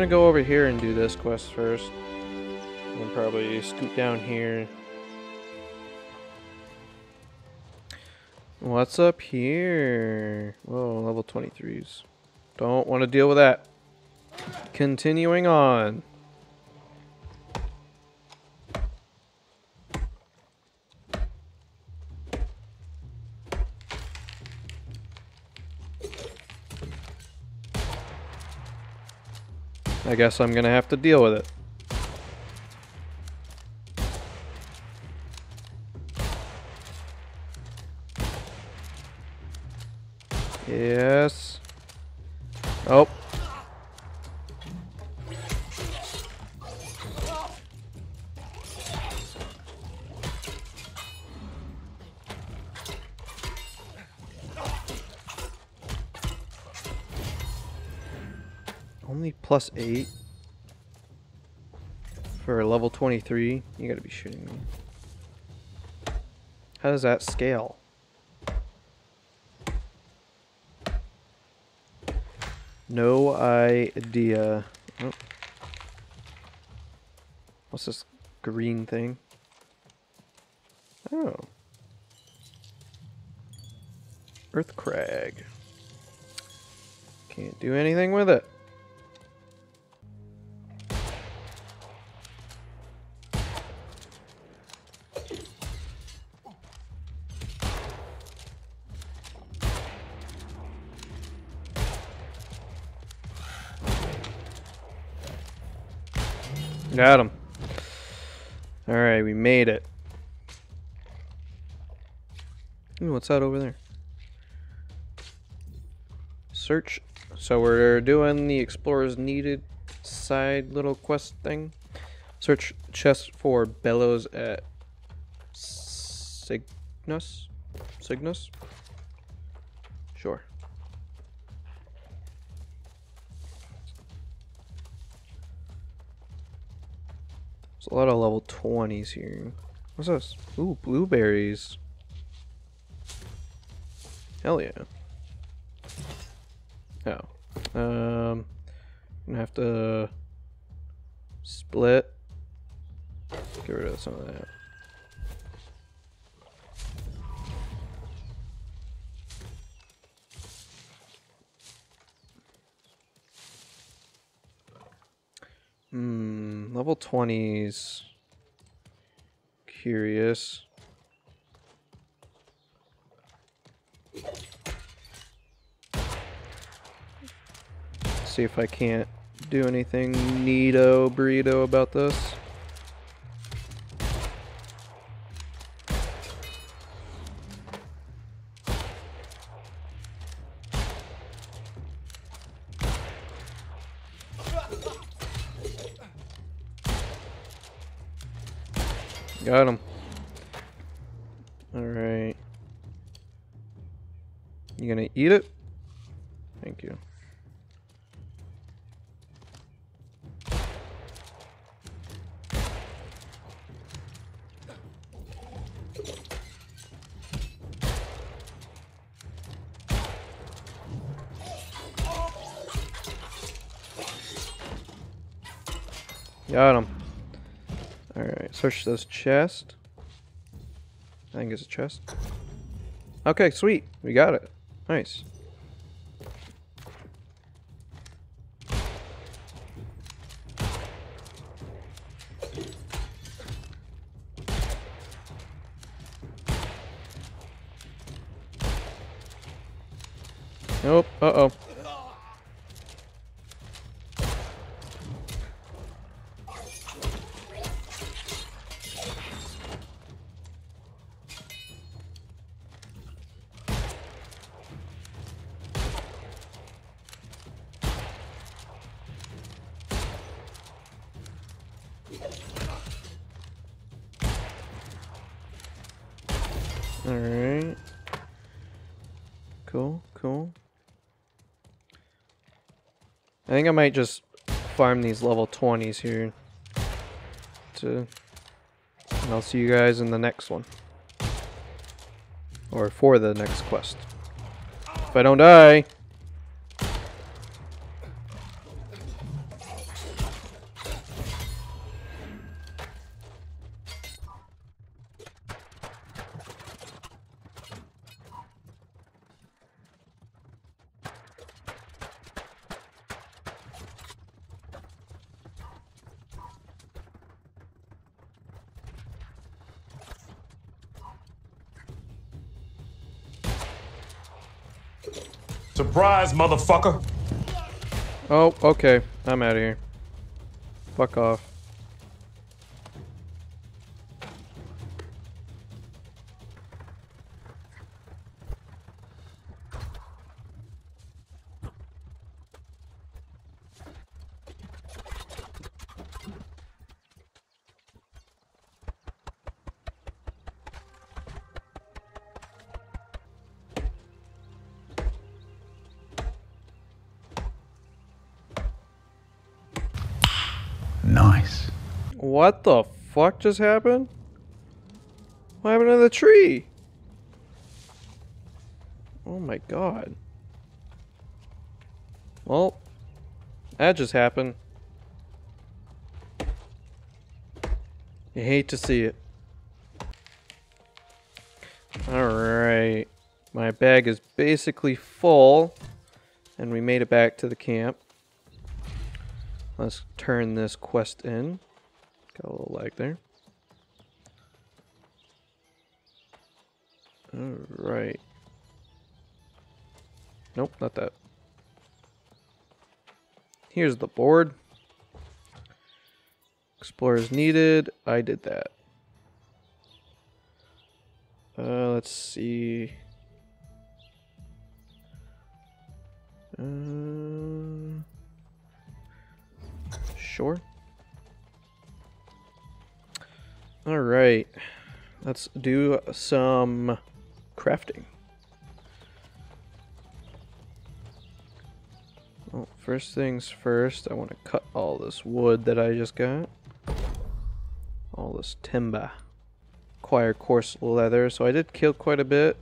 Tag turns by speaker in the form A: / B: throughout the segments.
A: gonna go over here and do this quest first. And probably scoot down here. What's up here? Whoa, level 23s. Don't want to deal with that. Continuing on. I guess I'm gonna have to deal with it. Yes. Oh. Plus 8 for level 23? You gotta be shitting me. How does that scale? No idea. Oh. What's this green thing? Oh. Earth crag. Can't do anything with it. Got him. Alright, we made it. Ooh, what's that over there? Search. So we're doing the explorer's needed side little quest thing. Search chest for bellows at Cygnus? Cygnus? Sure. A lot of level 20s here. What's this? Ooh, blueberries. Hell yeah. Oh. Um, gonna have to split. Get rid of some of that. Hmm, level 20s. Curious. See if I can't do anything neato burrito about this. Got him. Alright, search this chest. I think it's a chest. Okay, sweet. We got it. Nice. Nope. Uh-oh. Alright. Cool, cool. I think I might just farm these level 20s here. To, and I'll see you guys in the next one. Or for the next quest. If I don't die.
B: Surprise, motherfucker!
A: Oh, okay. I'm out of here. Fuck off.
C: Nice.
A: What the fuck just happened? What happened to the tree? Oh my god. Well, that just happened. You hate to see it. Alright. My bag is basically full. And we made it back to the camp. Let's turn this quest in. Got a little lag there. Alright. Nope, not that. Here's the board. Explorers needed. I did that. Uh, let's see. Uh, sure. All right. Let's do some crafting. Well, first things first, I want to cut all this wood that I just got. All this timber. Acquire coarse leather. So I did kill quite a bit.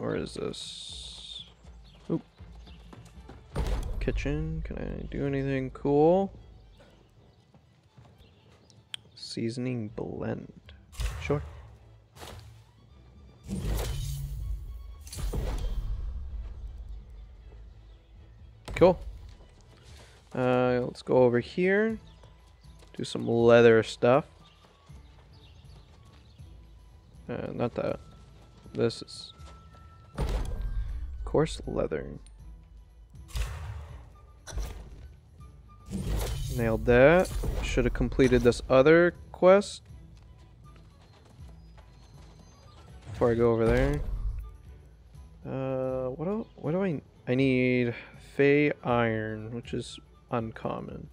A: Or is this... Oop. Kitchen. Can I do anything cool? Seasoning blend. Sure. Cool. Uh, let's go over here. Do some leather stuff. Uh, not that. This is coarse leather. Nailed that. Should have completed this other quest. Before I go over there. Uh, what do, what do I... I need Fae Iron, which is uncommon.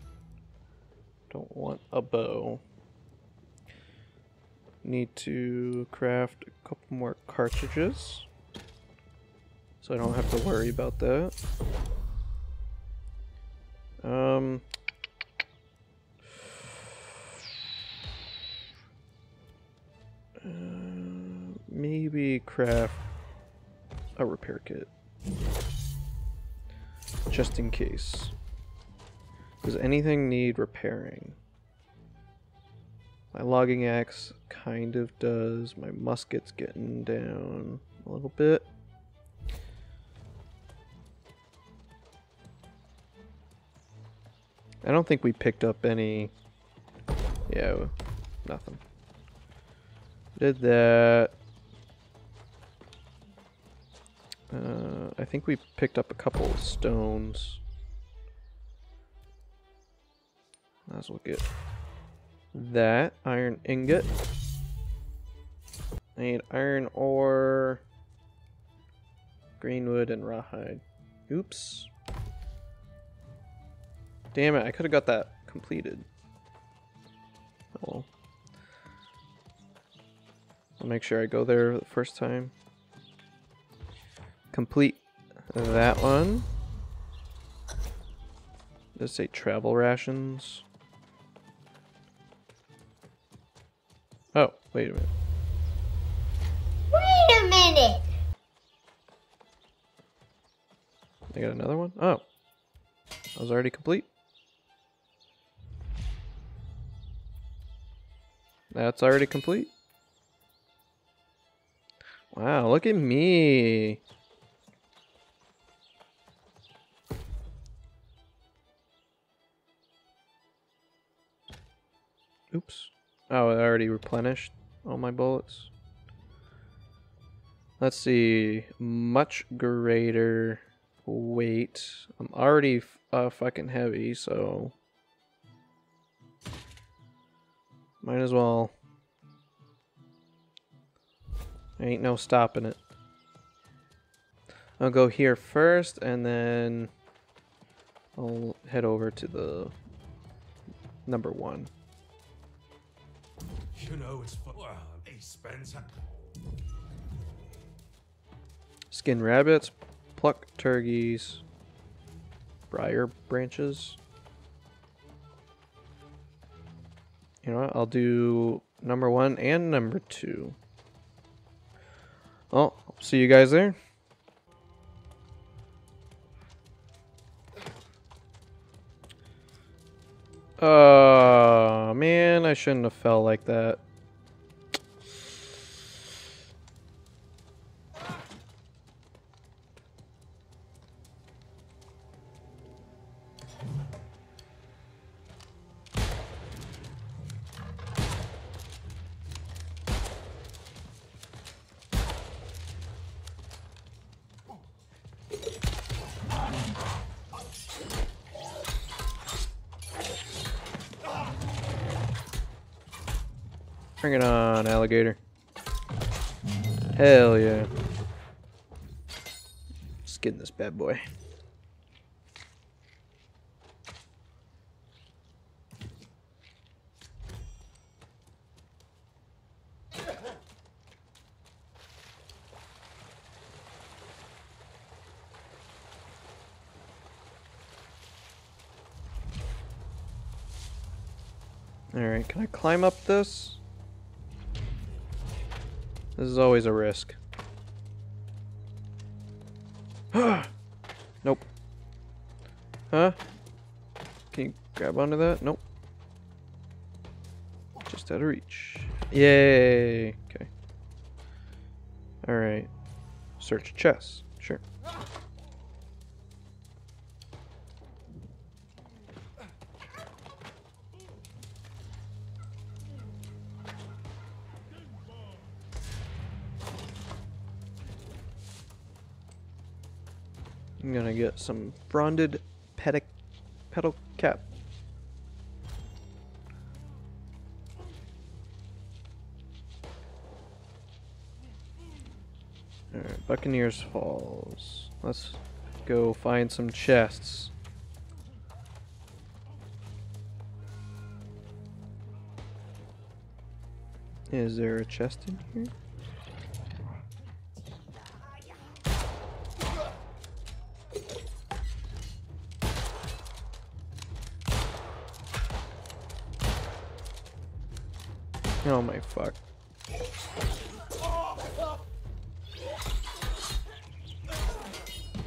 A: Don't want a bow. Need to craft a couple more cartridges. So I don't have to worry about that. Um... Uh, maybe craft a repair kit. Just in case. Does anything need repairing? My logging axe kind of does. My musket's getting down a little bit. I don't think we picked up any... Yeah, nothing. Did that. Uh, I think we picked up a couple of stones. Might as well get that iron ingot. I need iron ore, greenwood, and rawhide. Oops. Damn it, I could have got that completed. Oh well. I'll make sure I go there the first time. Complete that one. Let's say travel rations? Oh, wait a minute.
D: Wait a minute.
A: I got another one? Oh. I was already complete. That's already complete. Wow, look at me. Oops. Oh, I already replenished all my bullets. Let's see. Much greater weight. I'm already uh, fucking heavy, so might as well. Ain't no stopping it. I'll go here first, and then I'll head over to the number one.
B: You know it's hey, Spencer.
A: Skin rabbits, pluck turkeys, briar branches. You know what? I'll do number one and number two. Oh, see you guys there. Oh, man, I shouldn't have fell like that. Bring it on, alligator. Hell yeah. Skin this bad boy. Alright, can I climb up this? This is always a risk. nope. Huh? Can you grab onto that? Nope. Just out of reach. Yay! Okay. Alright. Search chest. I'm gonna get some fronded petal, petal cap. Alright, Buccaneers Falls. Let's go find some chests. Is there a chest in here? Oh my fuck.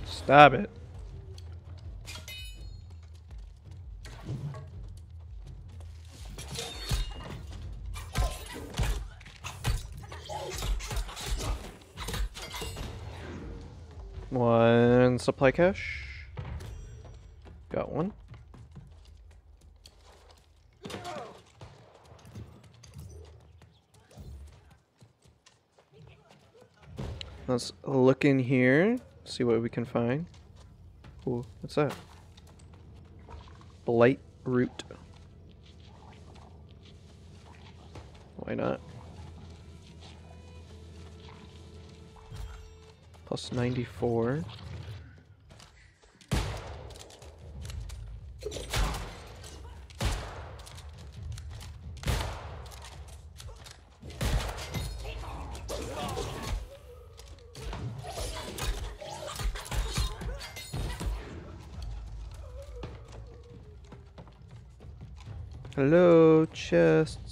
A: Stop it. One supply cache. Got one. Let's look in here, see what we can find. Ooh, what's that? Blight root. Why not? Plus 94. Hello, chests.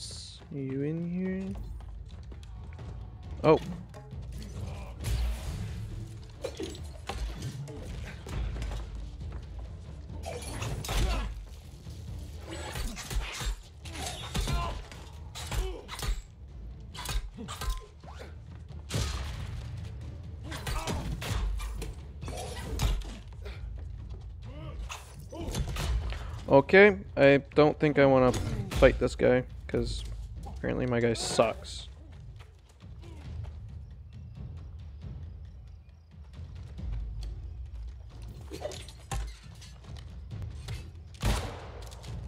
A: Okay, I don't think I want to fight this guy, because apparently my guy sucks.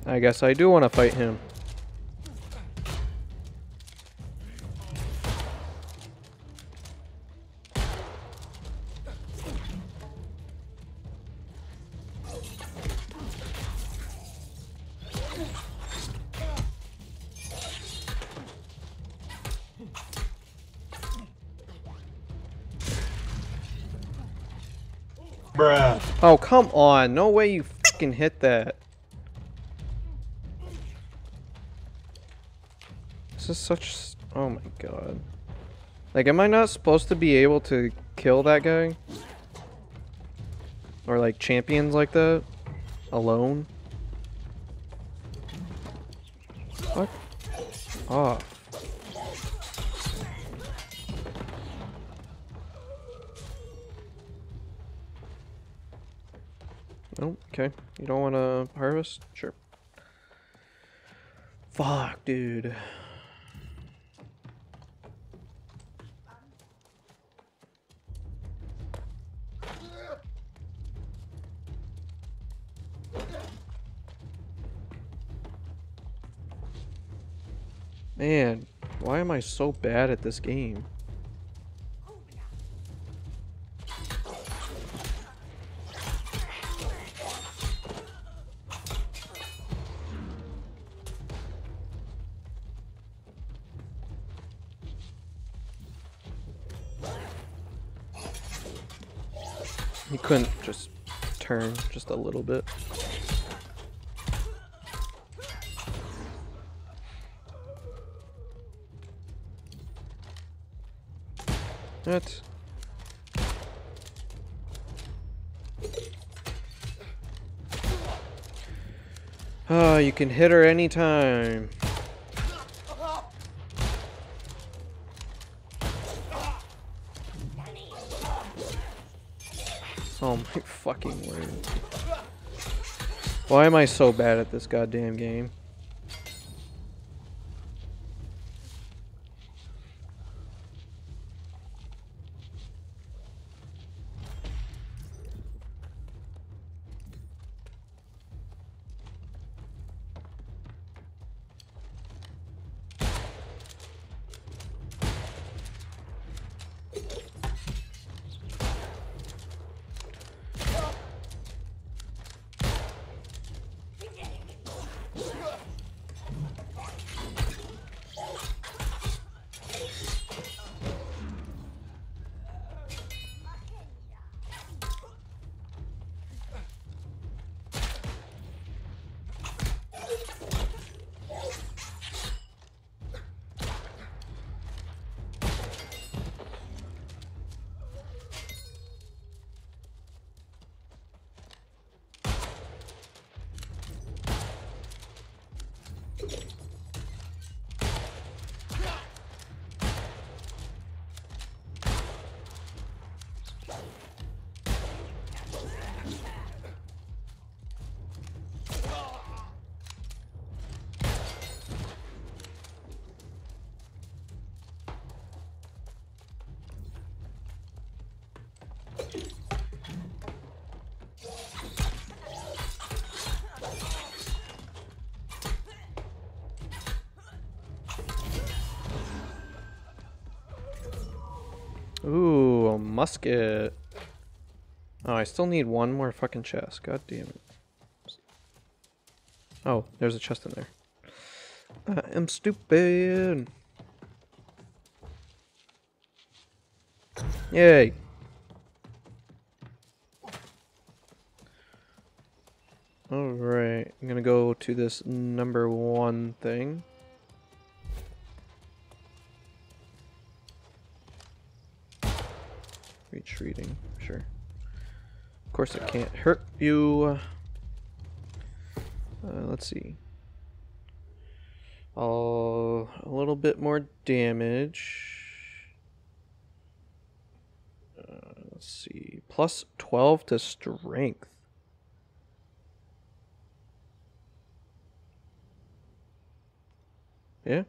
A: I guess I do want to fight him.
B: Bruh.
A: Oh, come on. No way you fucking hit that. This is such... Oh my god. Like, am I not supposed to be able to kill that guy? Or, like, champions like that? Alone? Fuck off. Ah. Oh, okay. You don't want to harvest? Sure. Fuck, dude. Man, why am I so bad at this game? Couldn't just turn just a little bit. What? Oh, ah, you can hit her anytime. My fucking word. Why am I so bad at this goddamn game? Musket. Uh, oh, I still need one more fucking chest. God damn it. Oh, there's a chest in there. I am stupid. Yay. Alright, I'm gonna go to this number one thing. Retreating, sure. Of course it can't hurt you. Uh, let's see. Uh, a little bit more damage. Uh, let's see. Plus 12 to strength. Yeah.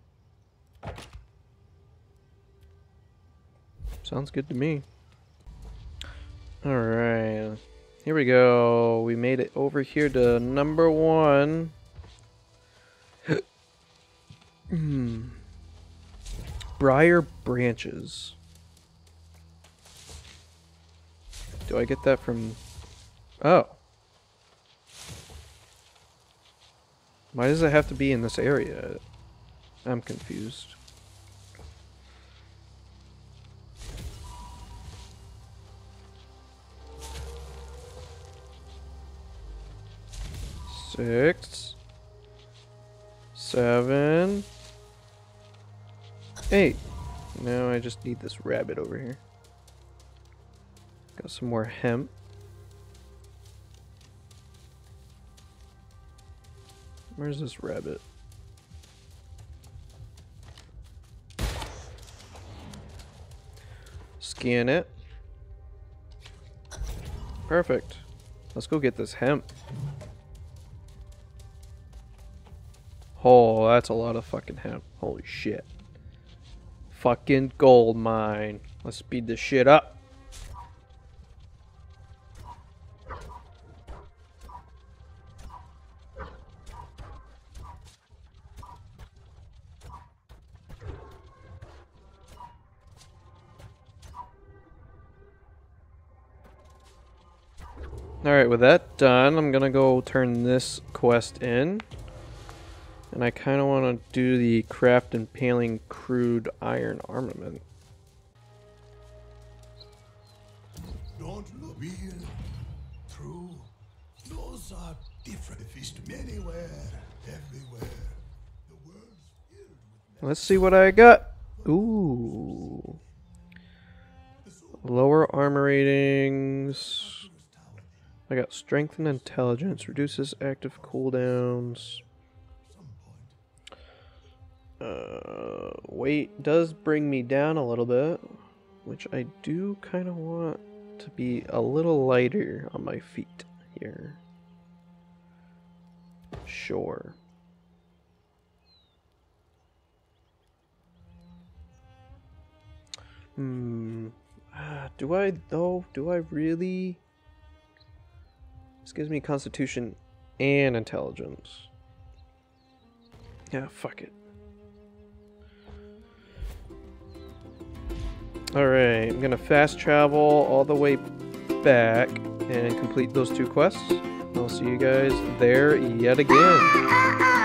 A: Sounds good to me. Alright. Here we go. We made it over here to number one. Hmm. Briar branches. Do I get that from... Oh. Why does it have to be in this area? I'm confused. Six. Seven. Now I just need this rabbit over here. Got some more hemp. Where's this rabbit? Scan it. Perfect. Let's go get this hemp. Oh, that's a lot of fucking hemp. Holy shit. Fucking gold mine. Let's speed this shit up. Alright, with that done, I'm gonna go turn this quest in. And I kind of want to do the craft impaling crude iron armament.
B: Don't look real. True. Those are different. Feast anywhere, everywhere. The world's filled with
A: Let's see what I got. Ooh. Lower armor ratings. I got strength and intelligence. Reduces active cooldowns. Uh, weight does bring me down a little bit, which I do kind of want to be a little lighter on my feet here. Sure. Hmm. Ah, do I, though? Do I really? This gives me constitution and intelligence. Yeah, fuck it. Alright, I'm gonna fast travel all the way back and complete those two quests. I'll see you guys there yet again. Uh, uh, uh,